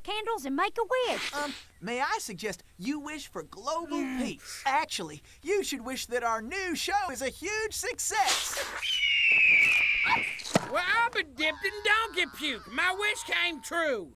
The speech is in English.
the candles and make a wish. Um, may I suggest you wish for global peace? Actually, you should wish that our new show is a huge success. Well, I've been dipped in donkey puke. My wish came true.